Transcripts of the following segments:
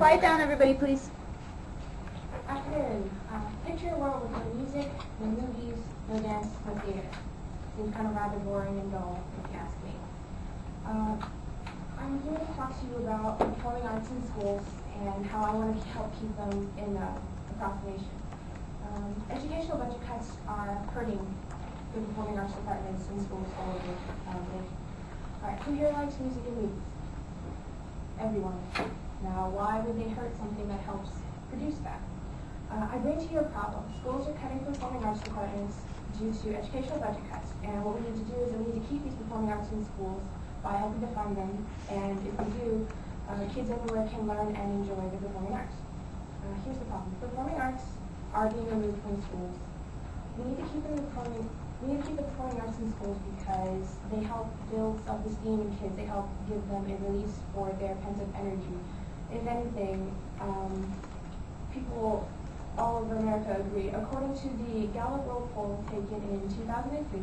Quiet down, everybody, please. Afternoon. Uh, picture a world with no music, no movies, no dance, no theater. Seems kind of rather boring and dull, if you ask me. Uh, I'm here to talk to you about performing arts in schools and how I want to help keep them in the, across the nation. Um, educational budget cuts are hurting the performing arts departments in schools all over uh, the nation. All right, who here likes music and movies? Everyone. Now, why would they hurt something that helps produce that? Uh, I bring to you a problem. Schools are cutting performing arts departments due to educational budget cuts. And what we need to do is we need to keep these performing arts in schools by helping to fund them. And if we do, uh, kids everywhere can learn and enjoy the performing arts. Uh, here's the problem. Performing arts are being removed from schools. We need to keep them performing we need to keep the performing arts in schools because they help build self-esteem in kids. They help give them a release for their pent-up energy. If anything, um, people all over America agree. According to the Gallup World Poll taken in 2003,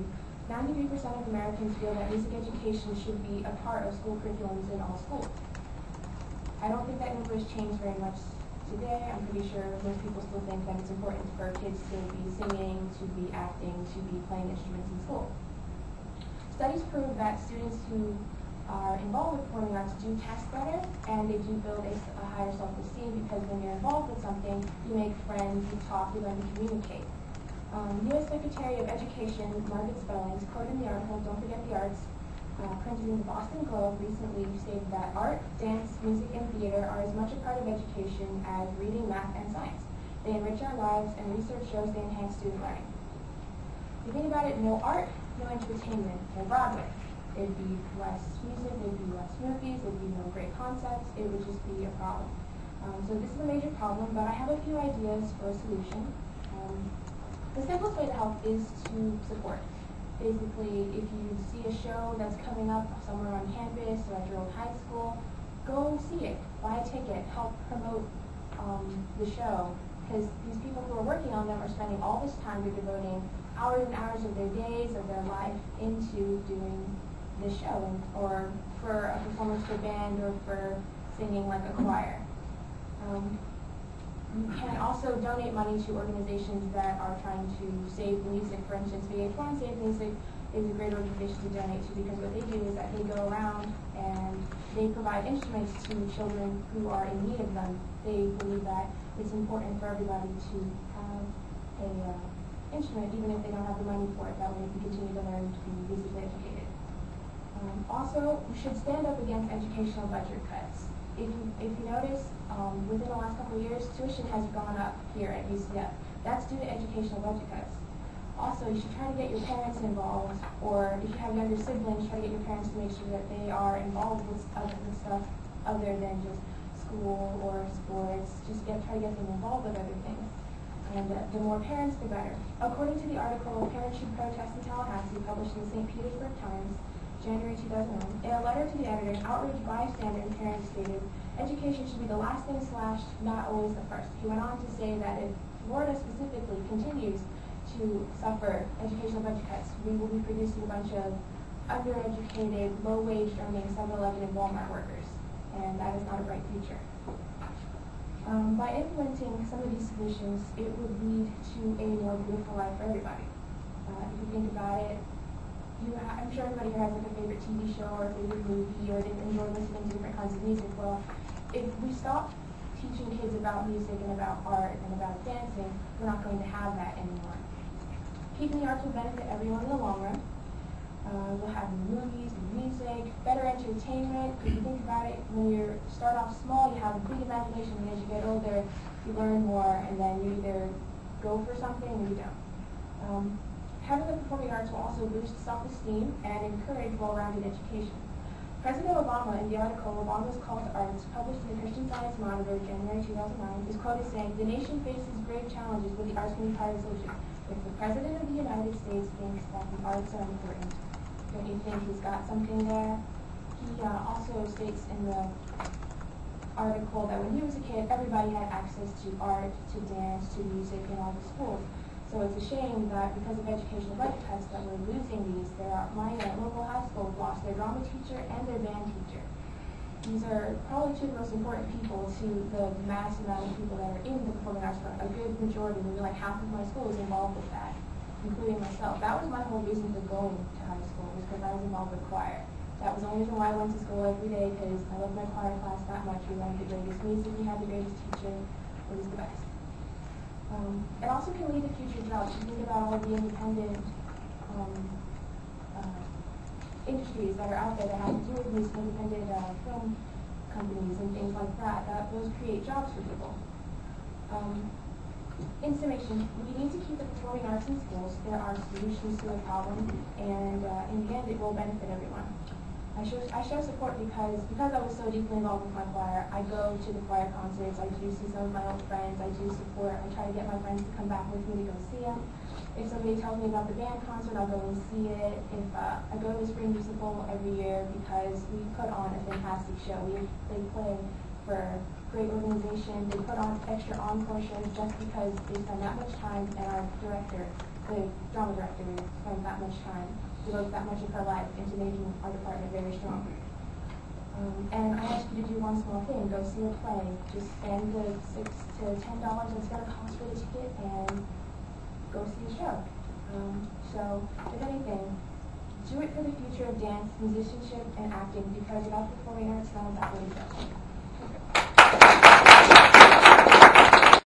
93% of Americans feel that music education should be a part of school curriculums in all schools. I don't think that number has changed very much today. I'm pretty sure most people still think that it's important for kids to be singing, to be acting, to be playing instruments in school. Studies prove that students who are involved with performing arts do test better and they do build a, a higher self-esteem because when you're involved with something, you make friends, you talk, you learn to communicate. Um, U.S. Secretary of Education Margaret Spellings quoted in the article, Don't Forget the Arts, uh, printed in the Boston Globe recently stated that art, dance, music, and theater are as much a part of education as reading, math, and science. They enrich our lives, and research shows they enhance student learning. If you think about it, no art, no entertainment, no Broadway. It'd be less music, there'd be less movies, there'd be no great concepts, it would just be a problem. Um, so this is a major problem, but I have a few ideas for a solution. Um, the simplest way to help is to support basically, if you see a show that's coming up somewhere on campus or at your high school, go see it, buy a ticket, help promote um, the show. Because these people who are working on them are spending all this time, they're devoting hours and hours of their days, of their life into doing the show, or for a performance for a band, or for singing like a choir. Um, you can also donate money to organizations that are trying to save music. For instance, VH1 Save Music is a great organization to donate to because what they do is that they go around and they provide instruments to children who are in need of them. They believe that it's important for everybody to have a uh, instrument, even if they don't have the money for it. That way they can continue to learn to be musically educated. Um, also, we should stand up against educational budget cuts if you, if you notice, um, within the last couple of years, tuition has gone up here at UCF. That's due to educational budget cuts. Also, you should try to get your parents involved, or if you have younger siblings, try to get your parents to make sure that they are involved with other stuff other than just school or sports. Just get, try to get them involved with other things. And uh, the more parents, the better. According to the article, Parents Should Protest in Tallahassee, published in the St. Petersburg Times, January 2009, in a letter to the editor, outraged bystander and parents stated, education should be the last thing slashed, not always the first. He went on to say that if Florida specifically continues to suffer educational budget cuts, we will be producing a bunch of undereducated, low-wage earning 7-Eleven and Walmart workers, and that is not a bright future. Um, by implementing some of these solutions, it would lead to a more beautiful life for everybody. Uh, if you think about it, you ha- I'm sure everybody here has like a favorite TV show or a favorite movie or they enjoy listening to different kinds of music. Well, if we stop teaching kids about music and about art and about dancing, we're not going to have that anymore. Keeping the arts will benefit everyone in the long run. Uh, we'll have movies and music, better entertainment. If you think about it, when you start off small, you have a big imagination, and as you get older, you learn more, and then you either go for something or you don't. Um, Having the performing arts will also boost self-esteem and encourage well-rounded education. President Obama, in the article Obama's Call to Arts, published in the Christian Science Monitor, January 2009, is quoted saying, the nation faces grave challenges, with the arts can be part of the solution. If the President of the United States thinks that the arts are important, don't you think he's got something there? He uh, also states in the article that when he was a kid, everybody had access to art, to dance, to music in all the schools. So it's a shame that because of educational budget cuts that we're losing these. There my uh, local high school lost their drama teacher and their band teacher. these are probably two of the most important people to the mass amount of people that are in the performing arts. A good majority, maybe like half of my school is involved with that, including myself. That was my whole reason for going to high school, was because I was involved with choir. That was the only reason why I went to school every day, because I loved my choir class that much. We learned the greatest music, we had the greatest teacher, it was the best. Um, it also can lead to future jobs. You think about all the independent um, uh, industries that are out there that have to do with these independent uh, film companies and things like that. That those create jobs for people. Um, in summation, we need to keep the performing arts in schools. There are solutions to the problem, and uh, in the end, it will benefit everyone. I show, I show support because because I was so deeply involved with my choir. I go to the choir concerts. I do see some of my old friends. I do support. I try to get my friends to come back with me to go see them. If somebody tells me about the band concert, I'll go and see it. If uh, I go to the spring musical every year because we put on a fantastic show. We they play for great organization. They put on extra encore shows just because they spend that much time and our director, the drama director, spends that much time devotes that much of her life into making our department very strong. Um, and I ask you to do one small thing, go see a play. Just spend the six to ten dollars that's gonna cost for the ticket and go see a show. Um, so, if anything, do it for the future of dance, musicianship, and acting because without performing arts, that would exist.